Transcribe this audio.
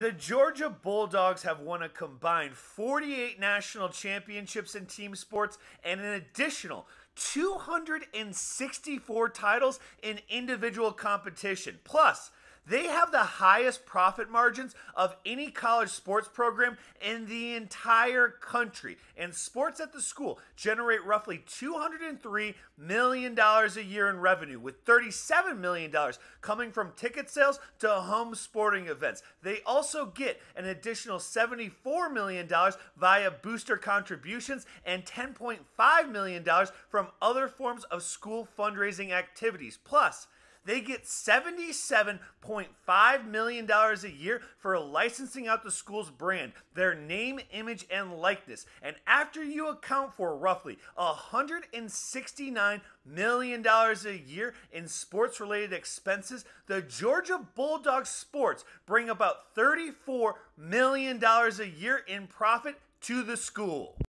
The Georgia Bulldogs have won a combined 48 national championships in team sports and an additional 264 titles in individual competition. Plus, they have the highest profit margins of any college sports program in the entire country. And sports at the school generate roughly $203 million a year in revenue, with $37 million coming from ticket sales to home sporting events. They also get an additional $74 million via booster contributions and $10.5 million from other forms of school fundraising activities. Plus, they get $77.5 million a year for licensing out the school's brand, their name, image, and likeness. And after you account for roughly $169 million a year in sports related expenses, the Georgia Bulldogs sports bring about $34 million a year in profit to the school.